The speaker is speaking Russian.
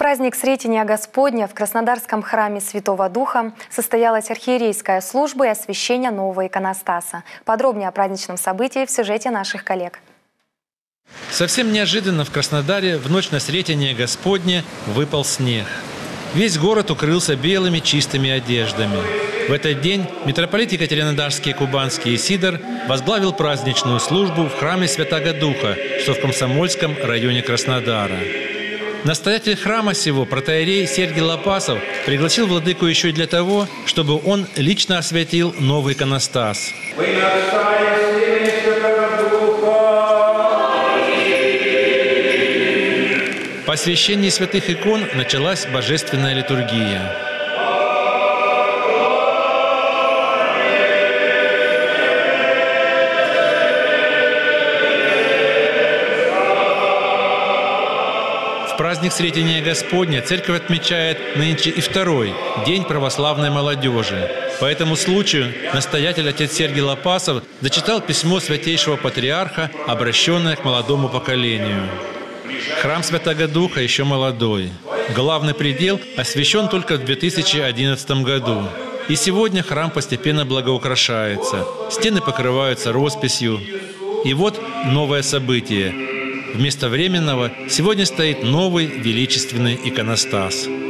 праздник Сретения Господня в Краснодарском храме Святого Духа состоялась архиерейская служба и освящение нового иконостаса. Подробнее о праздничном событии в сюжете наших коллег. Совсем неожиданно в Краснодаре в ночь на Сретение Господне выпал снег. Весь город укрылся белыми чистыми одеждами. В этот день митрополит Екатеринодарский Кубанский Исидор возглавил праздничную службу в храме Святаго Духа, что в Комсомольском районе Краснодара. Настоятель храма сего, протеерей Сергий Лопасов, пригласил владыку еще и для того, чтобы он лично осветил новый иконостас. По освящении святых икон началась божественная литургия. Праздник Сретения Господня церковь отмечает нынче и второй – День православной молодежи. По этому случаю настоятель отец Сергий Лопасов зачитал письмо святейшего патриарха, обращенное к молодому поколению. Храм Святого Духа еще молодой. Главный предел освящен только в 2011 году. И сегодня храм постепенно благоукрашается. Стены покрываются росписью. И вот новое событие – Вместо временного сегодня стоит новый величественный иконостас –